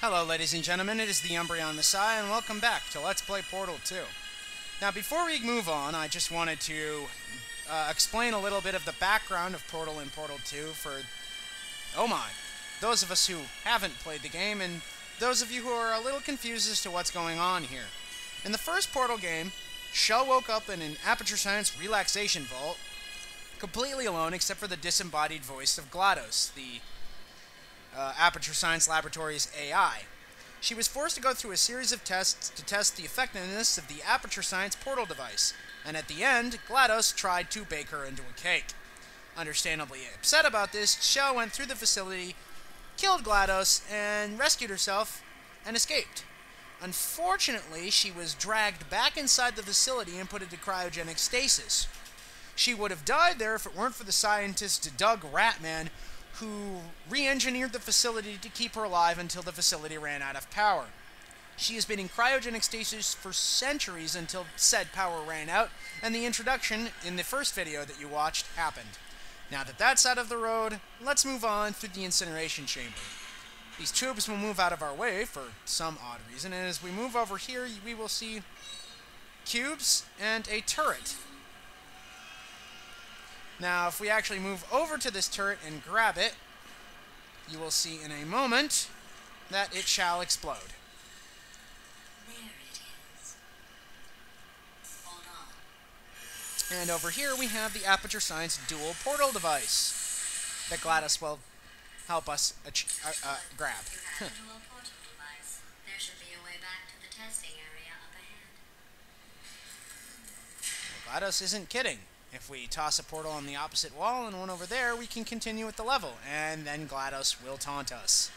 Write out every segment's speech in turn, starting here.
Hello, ladies and gentlemen, it is the Umbreon Messiah, and welcome back to Let's Play Portal 2. Now, before we move on, I just wanted to uh, explain a little bit of the background of Portal and Portal 2 for, oh my, those of us who haven't played the game, and those of you who are a little confused as to what's going on here. In the first Portal game, Chell woke up in an Aperture Science relaxation vault, completely alone except for the disembodied voice of GLaDOS, the uh, Aperture Science Laboratory's AI. She was forced to go through a series of tests to test the effectiveness of the Aperture Science portal device, and at the end, GLaDOS tried to bake her into a cake. Understandably upset about this, Chell went through the facility, killed GLaDOS, and rescued herself and escaped. Unfortunately, she was dragged back inside the facility and put into cryogenic stasis. She would have died there if it weren't for the scientist Doug Rattmann, who re engineered the facility to keep her alive until the facility ran out of power. She has been in cryogenic stasis for centuries until said power ran out, and the introduction in the first video that you watched happened. Now that that's out of the road, let's move on through the incineration chamber. These tubes will move out of our way for some odd reason, and as we move over here, we will see cubes and a turret now, if we actually move over to this turret and grab it, you will see in a moment that it shall explode. And over here we have the Aperture Science dual portal device that GLaDOS will help us uh, uh, grab. GLaDOS isn't kidding. If we toss a portal on the opposite wall and one over there, we can continue with the level, and then GLaDOS will taunt us.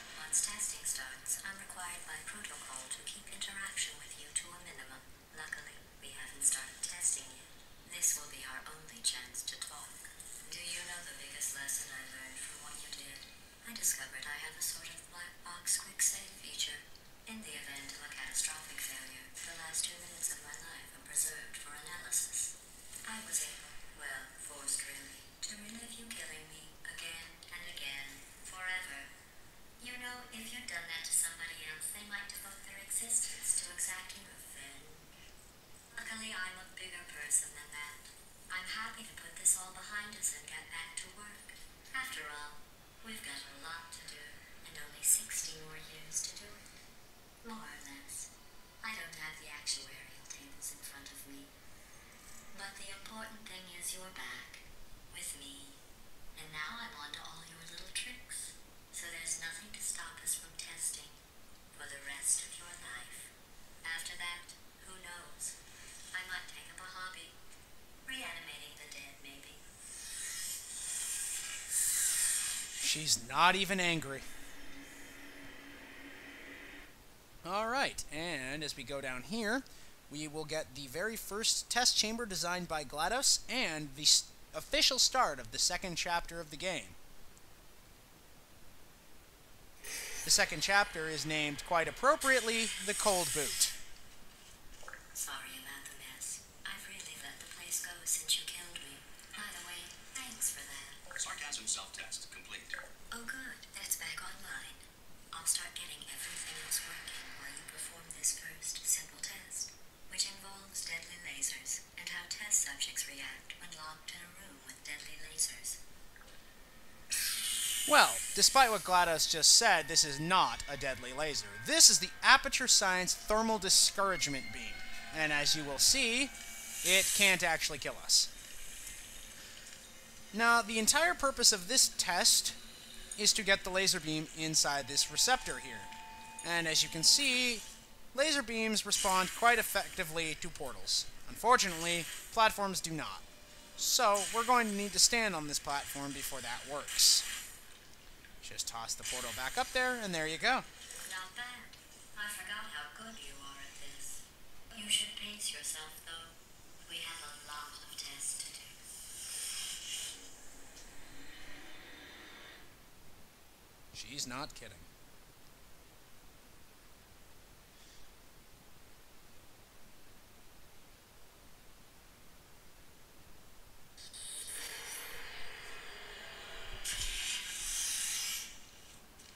They might devote their existence to exacting revenge. Luckily, I'm a bigger person than that. I'm happy to put this all behind us and get back to work. After all, we've got a lot to do, and only 60 more years to do it. More or less. I don't have the actuarial tables in front of me. But the important thing is you're back with me. And now I'm on to all your little tricks. So there's nothing to stop us from testing for the rest of your life. After that, who knows? I might take up a hobby. Reanimating the dead, maybe. She's not even angry. Alright, and as we go down here, we will get the very first test chamber designed by GLaDOS and the official start of the second chapter of the game. The second chapter is named, quite appropriately, The Cold Boot. Despite what GLaDOS just said, this is not a deadly laser. This is the Aperture Science Thermal Discouragement Beam. And as you will see, it can't actually kill us. Now, the entire purpose of this test is to get the laser beam inside this receptor here. And as you can see, laser beams respond quite effectively to portals. Unfortunately, platforms do not. So, we're going to need to stand on this platform before that works. Just toss the portal back up there, and there you go. Not bad. I forgot how good you are at this. You should pace yourself, though. We have a lot of tests to do. She's not kidding.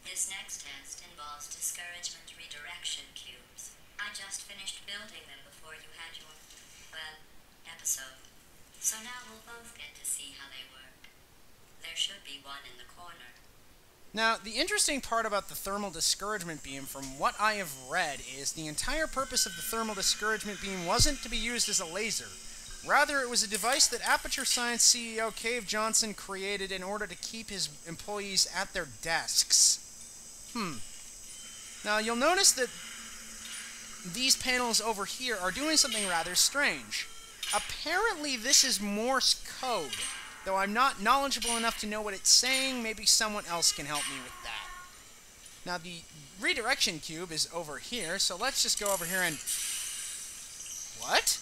This next test involves discouragement redirection cubes. I just finished building them before you had your, well, episode. So now we'll both get to see how they work. There should be one in the corner. Now, the interesting part about the thermal discouragement beam, from what I have read, is the entire purpose of the thermal discouragement beam wasn't to be used as a laser. Rather, it was a device that Aperture Science CEO Cave Johnson created in order to keep his employees at their desks. Hmm. Now, you'll notice that these panels over here are doing something rather strange. Apparently, this is Morse code. Though I'm not knowledgeable enough to know what it's saying, maybe someone else can help me with that. Now, the redirection cube is over here, so let's just go over here and... What?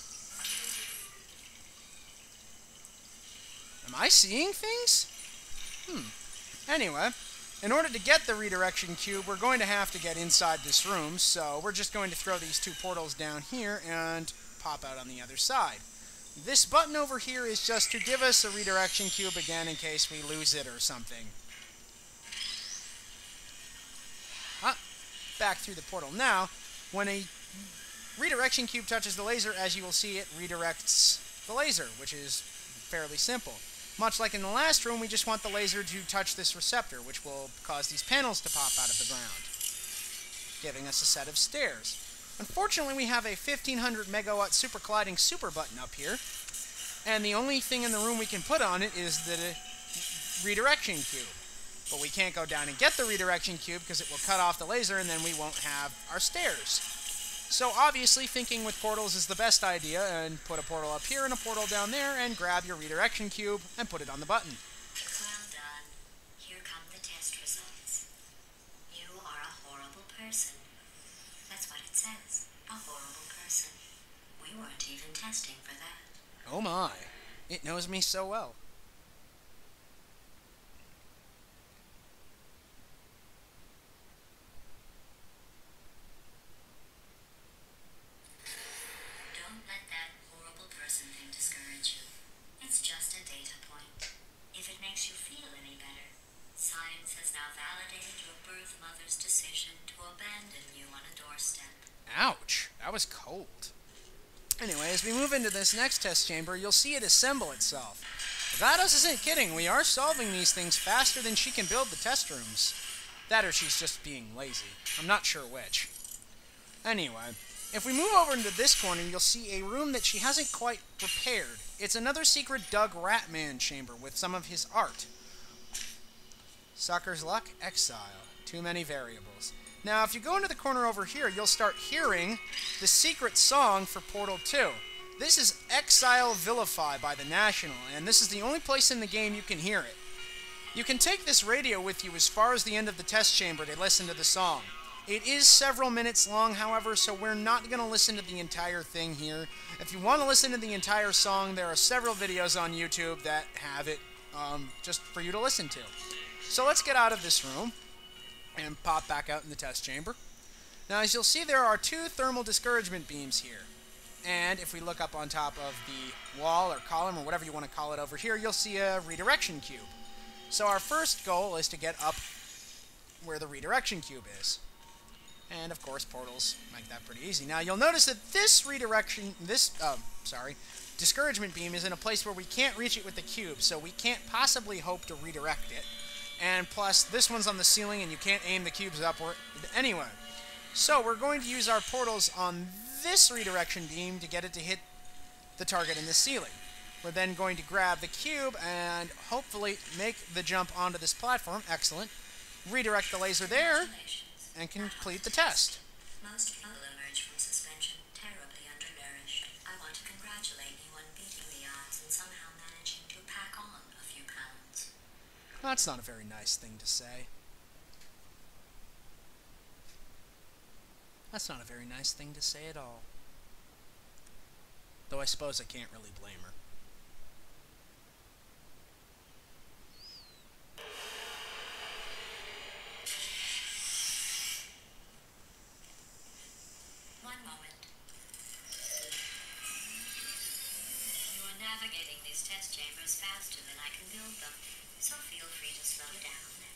Am I seeing things? Hmm. Anyway, in order to get the redirection cube, we're going to have to get inside this room, so we're just going to throw these two portals down here and pop out on the other side. This button over here is just to give us a redirection cube again in case we lose it or something. Ah, back through the portal. Now, when a redirection cube touches the laser, as you will see, it redirects the laser, which is fairly simple. Much like in the last room, we just want the laser to touch this receptor, which will cause these panels to pop out of the ground, giving us a set of stairs. Unfortunately, we have a 1500 megawatt super colliding super button up here, and the only thing in the room we can put on it is the redirection cube. But we can't go down and get the redirection cube because it will cut off the laser and then we won't have our stairs. So obviously, thinking with portals is the best idea, and put a portal up here and a portal down there, and grab your redirection cube and put it on the button. Well done. Here come the test results. You are a horrible person. That's what it says. A horrible person. We weren't even testing for that. Oh my, it knows me so well. Don't let that horrible person thing discourage you. It's just a data point. If it makes you feel any better, science has now validated your mother's decision to abandon you on a doorstep. Ouch, that was cold. Anyway, as we move into this next test chamber, you'll see it assemble itself. GLaDOS isn't kidding, we are solving these things faster than she can build the test rooms. That or she's just being lazy. I'm not sure which. Anyway, if we move over into this corner, you'll see a room that she hasn't quite prepared. It's another secret Doug Rattmann chamber with some of his art. Sucker's Luck, Exile. Too many variables. Now, if you go into the corner over here, you'll start hearing the secret song for Portal 2. This is Exile Vilify by The National, and this is the only place in the game you can hear it. You can take this radio with you as far as the end of the test chamber to listen to the song. It is several minutes long, however, so we're not going to listen to the entire thing here. If you want to listen to the entire song, there are several videos on YouTube that have it um, just for you to listen to. So let's get out of this room and pop back out in the test chamber. Now, as you'll see, there are two thermal discouragement beams here. And if we look up on top of the wall or column or whatever you want to call it over here, you'll see a redirection cube. So our first goal is to get up where the redirection cube is. And of course, portals make that pretty easy. Now you'll notice that this redirection, this, uh, sorry, discouragement beam is in a place where we can't reach it with the cube, so we can't possibly hope to redirect it. And plus, this one's on the ceiling and you can't aim the cubes upward. Anyway, so we're going to use our portals on this redirection beam to get it to hit the target in the ceiling. We're then going to grab the cube and hopefully make the jump onto this platform. Excellent. Redirect the laser there and complete the test. That's not a very nice thing to say. That's not a very nice thing to say at all. Though I suppose I can't really blame her. Test chambers faster than I can so feel free to slow down and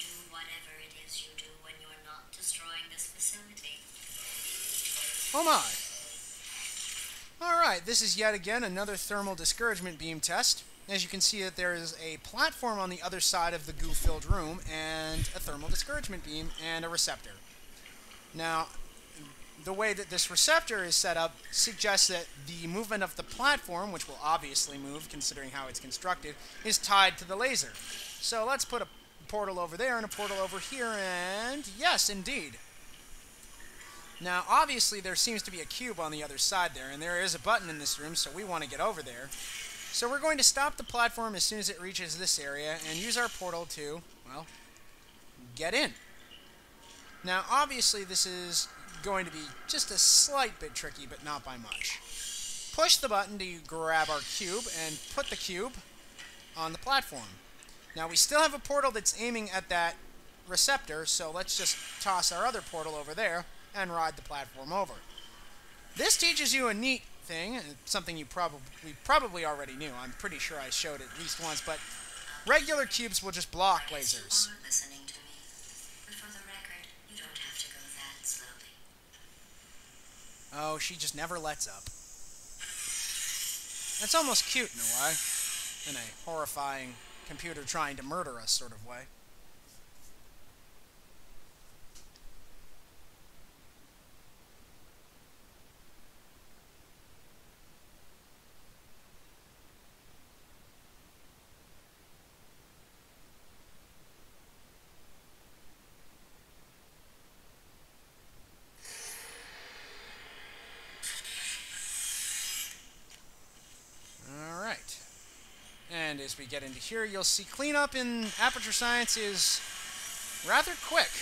do whatever it is you do when you're not destroying this facility. Oh my. Alright, this is yet again another thermal discouragement beam test. As you can see that there is a platform on the other side of the goo-filled room, and a thermal discouragement beam, and a receptor. Now, the way that this receptor is set up suggests that the movement of the platform, which will obviously move considering how it's constructed, is tied to the laser. So let's put a portal over there and a portal over here, and yes, indeed. Now, obviously, there seems to be a cube on the other side there, and there is a button in this room, so we want to get over there. So we're going to stop the platform as soon as it reaches this area, and use our portal to, well, get in. Now, obviously, this is going to be just a slight bit tricky, but not by much. Push the button to grab our cube, and put the cube on the platform. Now, we still have a portal that's aiming at that receptor, so let's just toss our other portal over there and ride the platform over. This teaches you a neat thing, uh, something you probably probably already knew. I'm pretty sure I showed it at least once, but regular cubes will just block lasers. are listening to me. But for the record, you don't have to go that slowly. Oh, she just never lets up. That's almost cute in a way. In a horrifying computer trying to murder us sort of way. Alright. And as we get into here, you'll see cleanup in Aperture Science is rather quick.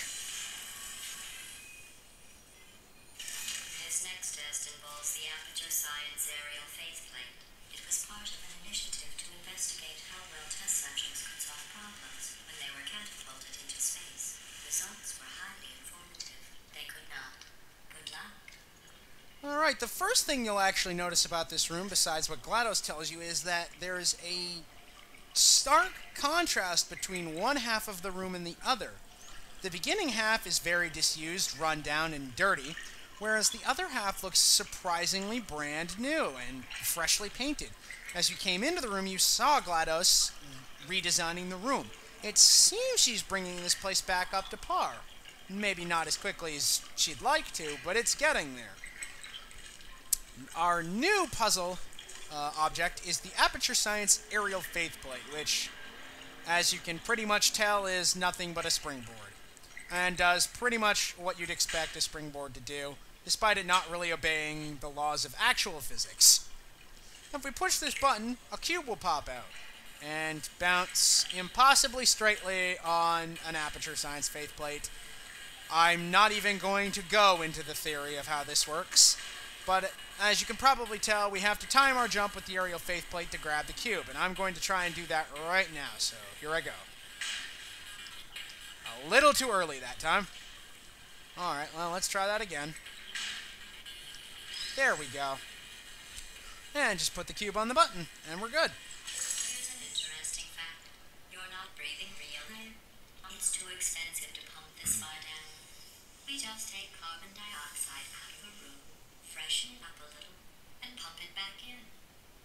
This next test involves the Aperture Science Aerial Faith Plate. It was part of an initiative to investigate how well test subjects could solve problems when they were catapulted into space. Results were highly informative. They could not. Good luck. Alright, the first thing you'll actually notice about this room, besides what GLaDOS tells you, is that there is a stark contrast between one half of the room and the other. The beginning half is very disused, run down, and dirty, whereas the other half looks surprisingly brand new and freshly painted. As you came into the room, you saw GLaDOS redesigning the room. It seems she's bringing this place back up to par. Maybe not as quickly as she'd like to, but it's getting there. Our new puzzle uh, object is the Aperture Science Aerial Faith Plate, which, as you can pretty much tell, is nothing but a springboard. And does pretty much what you'd expect a springboard to do, despite it not really obeying the laws of actual physics. If we push this button, a cube will pop out and bounce impossibly straightly on an Aperture Science Faith Plate. I'm not even going to go into the theory of how this works, but as you can probably tell, we have to time our jump with the aerial faithplate to grab the cube, and I'm going to try and do that right now, so here I go. A little too early that time. Alright, well, let's try that again. There we go. And just put the cube on the button, and we're good. Here's an interesting fact. You're not breathing real air. It's too expensive to pump this far down. We just take carbon dioxide out of a room, freshen it up a little, and pump it back in.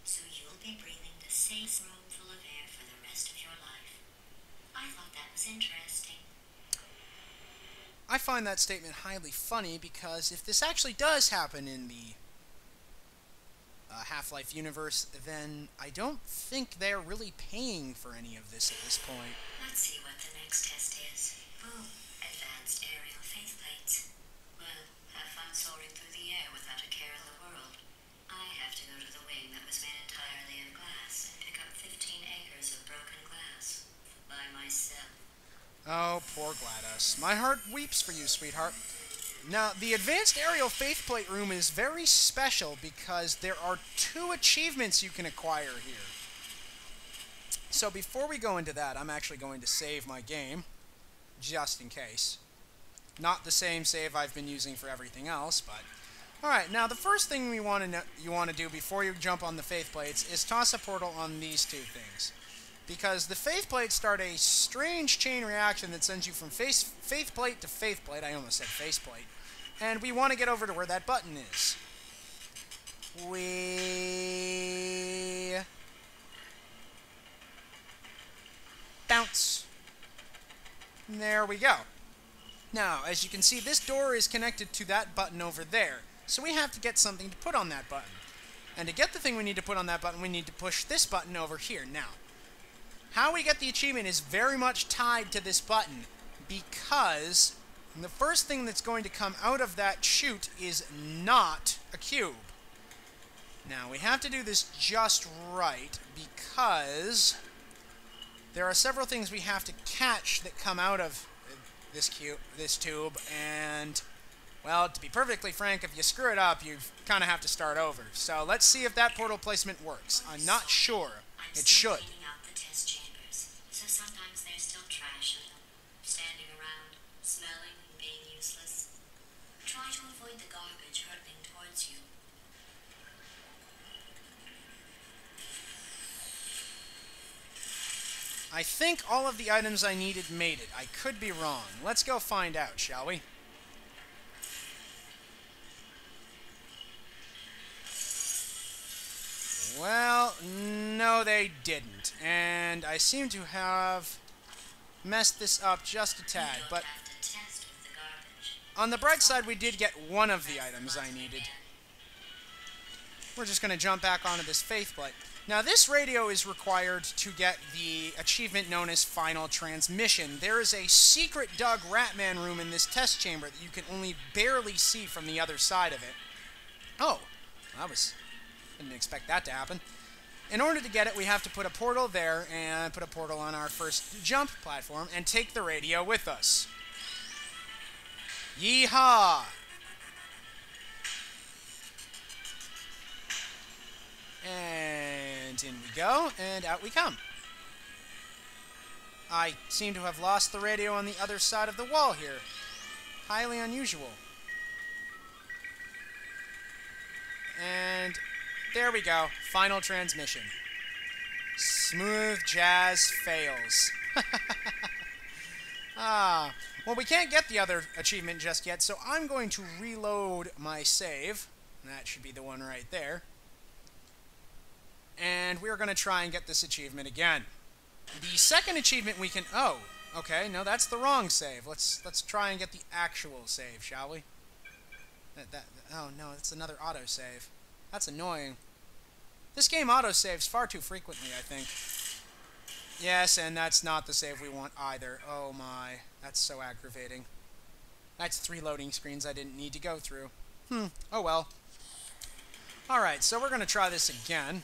So you'll be breathing the same room full of air for the rest of your life. I thought that was interesting. I find that statement highly funny because if this actually does happen in the uh, Half Life universe, then I don't think they're really paying for any of this at this point. Let's see what the next test is. Boom. Advanced aerial faceplates. Fun soaring through the air without a care in the world. I have to go to the wing that was made entirely of glass and pick up 15 acres of broken glass. By myself. Oh, poor GLaDOS. My heart weeps for you, sweetheart. Now, the Advanced Aerial Faithplate Room is very special because there are two achievements you can acquire here. So before we go into that, I'm actually going to save my game, just in case. Not the same save I've been using for everything else, but... Alright, now the first thing we want to you want to do before you jump on the faith plates is toss a portal on these two things. because the faith plates start a strange chain reaction that sends you from face, faith plate to faith plate. I almost said face plate. And we want to get over to where that button is. We bounce. There we go. Now, as you can see, this door is connected to that button over there. So we have to get something to put on that button. And to get the thing we need to put on that button, we need to push this button over here. Now, how we get the achievement is very much tied to this button because the first thing that's going to come out of that chute is not a cube. Now, we have to do this just right because there are several things we have to catch that come out of this cube, this tube, and well, to be perfectly frank, if you screw it up, you kind of have to start over. So let's see if that portal placement works. I'm not sure. It should. I think all of the items I needed made it. I could be wrong. Let's go find out, shall we? Well, no, they didn't. And I seem to have messed this up just a tad. But on the bright side, we did get one of the items I needed. We're just going to jump back onto this faith plate. Now, this radio is required to get the achievement known as Final Transmission. There is a secret Doug Rattmann room in this test chamber that you can only barely see from the other side of it. Oh, I was didn't expect that to happen. In order to get it, we have to put a portal there and put a portal on our first jump platform and take the radio with us. Yeehaw! And in we go, and out we come. I seem to have lost the radio on the other side of the wall here. Highly unusual. And there we go. Final transmission. Smooth jazz fails. ah. Well, we can't get the other achievement just yet, so I'm going to reload my save. That should be the one right there. And we're going to try and get this achievement again. The second achievement we can... Oh, okay. No, that's the wrong save. Let's let's try and get the actual save, shall we? That, that, oh, no, it's another autosave. That's annoying. This game autosaves far too frequently, I think. Yes, and that's not the save we want either. Oh my, that's so aggravating. That's three loading screens I didn't need to go through. Hmm, oh well. Alright, so we're going to try this again.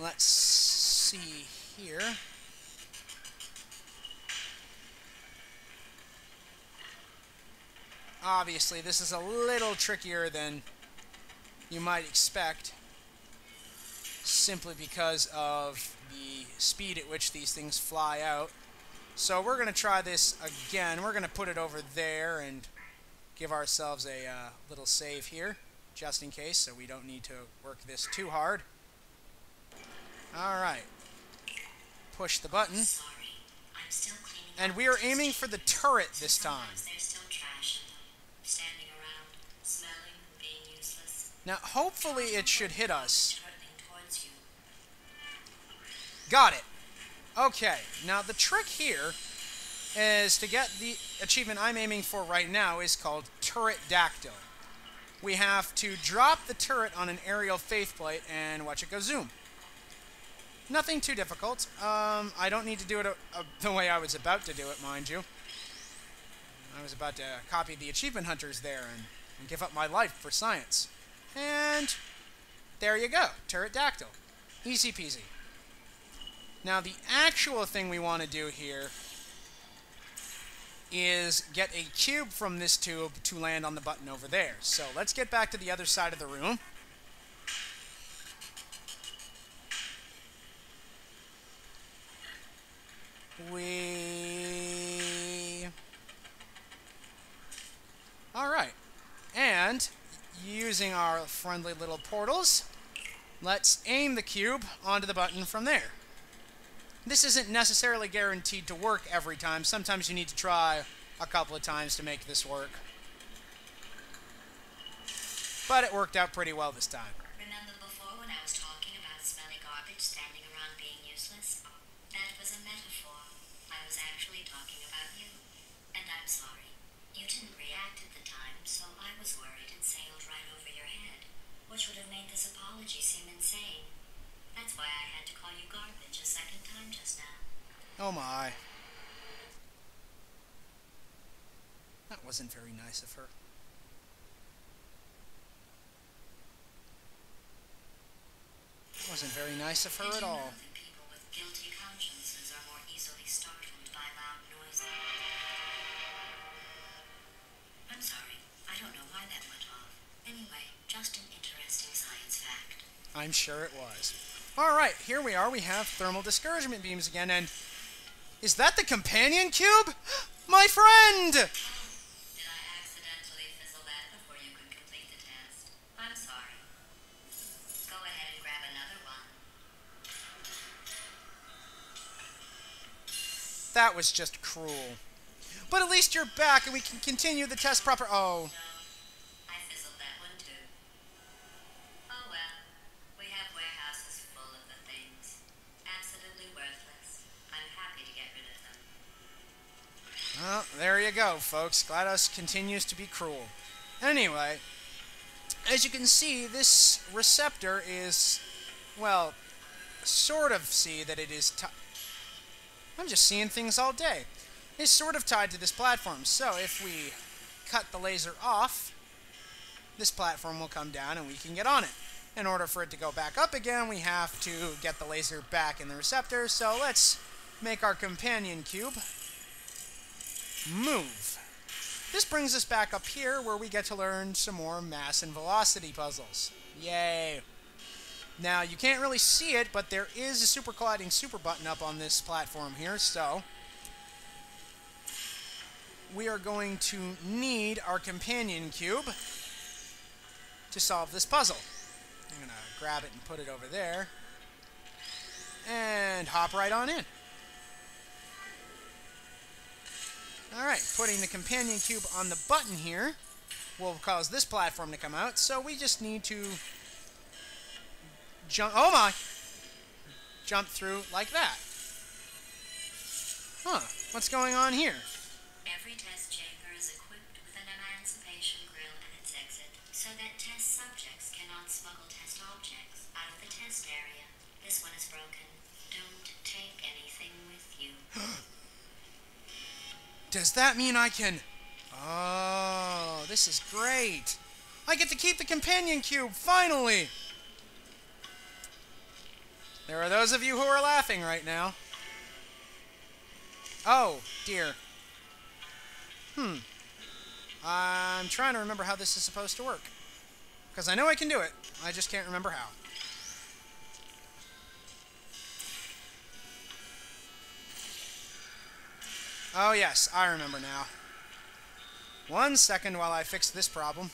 Let's see here. Obviously, this is a little trickier than you might expect, simply because of the speed at which these things fly out. So we're going to try this again. We're going to put it over there and give ourselves a uh, little save here, just in case, so we don't need to work this too hard. Alright. Push the button. And we are aiming for the turret this time. Now, hopefully it should hit us. Got it. Okay, now the trick here is to get the achievement I'm aiming for right now is called Turret Dactyl. We have to drop the turret on an aerial faith plate and watch it go zoom. Nothing too difficult. Um, I don't need to do it uh, uh, the way I was about to do it, mind you. I was about to copy the achievement hunters there and, and give up my life for science. And there you go, Turret Dactyl. Easy peasy. Now, the actual thing we want to do here is get a cube from this tube to land on the button over there. So let's get back to the other side of the room. We... Alright. And using our friendly little portals, let's aim the cube onto the button from there. This isn't necessarily guaranteed to work every time. Sometimes you need to try a couple of times to make this work. But it worked out pretty well this time. That's why I had to call you garbage a second time just now. Oh my. That wasn't very nice of her. That wasn't very nice of her Did at all. know that people with guilty consciences are more easily startled by loud noises? Uh, I'm sorry. I don't know why that went off. Anyway, just an interesting science fact. I'm sure it was. Alright, here we are. We have thermal discouragement beams again, and. Is that the companion cube? My friend! Did I accidentally fizzle that before you could complete the test? I'm sorry. Go ahead and grab another one. That was just cruel. But at least you're back and we can continue the test proper. Oh. Folks. GLaDOS continues to be cruel. Anyway, as you can see, this receptor is, well, sort of see that it is. I'm just seeing things all day. It's sort of tied to this platform. So if we cut the laser off, this platform will come down and we can get on it. In order for it to go back up again, we have to get the laser back in the receptor. So let's make our companion cube move. This brings us back up here where we get to learn some more mass and velocity puzzles. Yay! Now, you can't really see it, but there is a super colliding super button up on this platform here, so we are going to need our companion cube to solve this puzzle. I'm going to grab it and put it over there and hop right on in. Alright, putting the companion cube on the button here will cause this platform to come out, so we just need to jump. Oh my! Jump through like that. Huh, what's going on here? Does that mean I can. Oh, this is great! I get to keep the companion cube, finally! There are those of you who are laughing right now. Oh, dear. Hmm. I'm trying to remember how this is supposed to work. Because I know I can do it, I just can't remember how. Oh, yes, I remember now. One second while I fix this problem.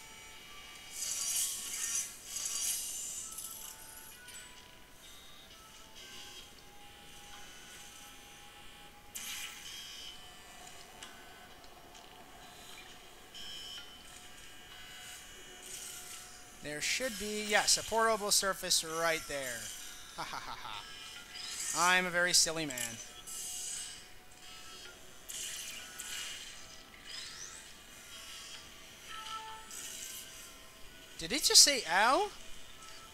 There should be, yes, a portable surface right there. Ha ha ha ha. I'm a very silly man. Did it just say ow?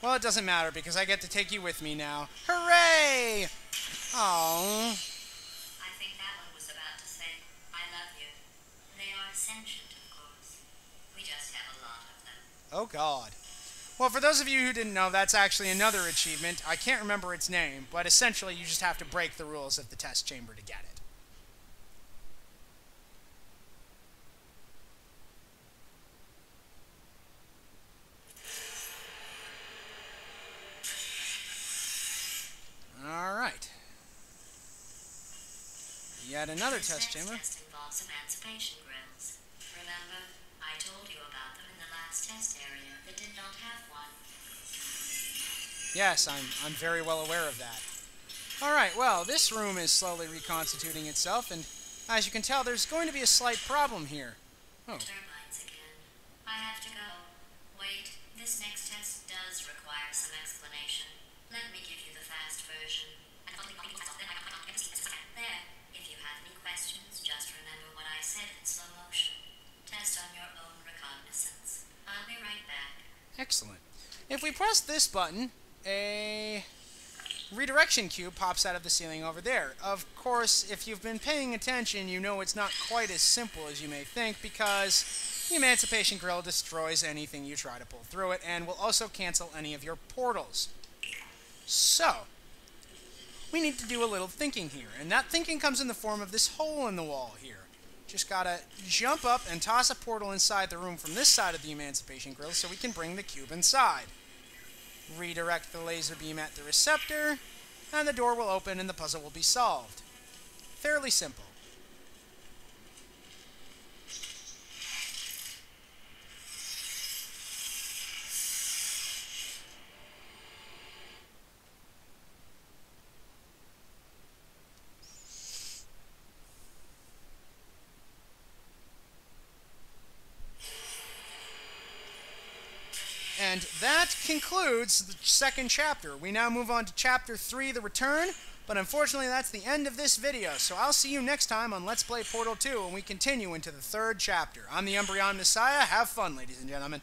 Well, it doesn't matter because I get to take you with me now. Hooray! Oh, I think that one was about to say, I love you. They are sentient, of course. We just have a lot of them. oh God. Well, for those of you who didn't know, that's actually another achievement. I can't remember its name, but essentially you just have to break the rules of the test chamber to get it. All right. Yet another test chamber. test involves emancipation grills. Remember, I told you about them in the last test area that did not have one. Yes, I'm, I'm very well aware of that. Alright, well, this room is slowly reconstituting itself, and as you can tell, there's going to be a slight problem here. Oh, Termites again. I have to go. Wait, this next test does require some explanation. Let me give you the fast version. There. If you have any questions, just remember what I said in slow motion. Test on your own recognizance. I'll be right back. excellent. If we press this button, a redirection cube pops out of the ceiling over there. Of course, if you've been paying attention, you know it's not quite as simple as you may think because the Emancipation Grill destroys anything you try to pull through it and will also cancel any of your portals. So, we need to do a little thinking here, and that thinking comes in the form of this hole in the wall here. Just gotta jump up and toss a portal inside the room from this side of the Emancipation Grill so we can bring the cube inside redirect the laser beam at the receptor, and the door will open and the puzzle will be solved. Fairly simple. And that concludes the second chapter. We now move on to chapter 3, The Return, but unfortunately that's the end of this video, so I'll see you next time on Let's Play Portal 2 when we continue into the third chapter. I'm the Umbreon Messiah. Have fun, ladies and gentlemen.